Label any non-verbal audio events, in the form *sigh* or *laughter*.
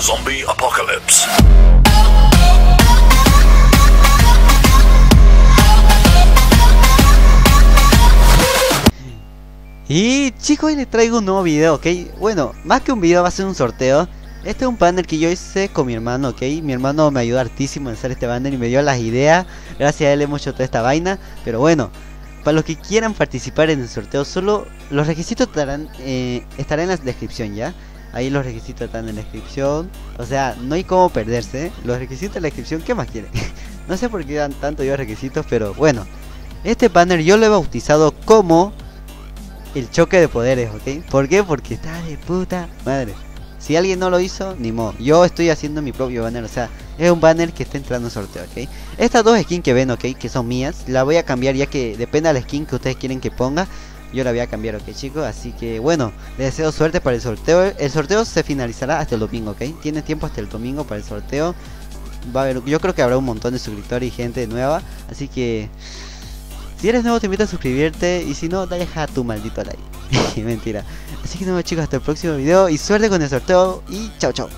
Zombie Apocalypse. Y chicos, hoy les traigo un nuevo video, ¿ok? Bueno, más que un video va a ser un sorteo Este es un banner que yo hice con mi hermano, ¿ok? Mi hermano me ayudó hartísimo en hacer este banner y me dio las ideas Gracias a él hemos hecho toda esta vaina Pero bueno, para los que quieran participar en el sorteo Solo los requisitos estarán, eh, estarán en la descripción, ¿ya? Ahí los requisitos están en la descripción O sea, no hay cómo perderse. Los requisitos en la descripción, ¿qué más quieren? *laughs* no sé por qué dan tanto yo requisitos, pero bueno Este banner yo lo he bautizado como el choque de poderes, ¿ok? ¿Por qué? Porque está de puta madre. Si alguien no lo hizo, ni modo. Yo estoy haciendo mi propio banner, o sea, es un banner que está entrando en sorteo, ¿ok? Estas dos skins que ven, ¿ok? Que son mías, la voy a cambiar ya que depende de la skin que ustedes quieren que ponga. Yo la voy a cambiar, ¿ok chicos? Así que bueno, les deseo suerte para el sorteo. El sorteo se finalizará hasta el domingo, ¿ok? Tiene tiempo hasta el domingo para el sorteo. Va a haber, yo creo que habrá un montón de suscriptores y gente nueva. Así que... Si eres nuevo te invito a suscribirte y si no, deja tu maldito like. *laughs* Mentira. Así que no chicos, hasta el próximo video y suerte con el sorteo y chao chao.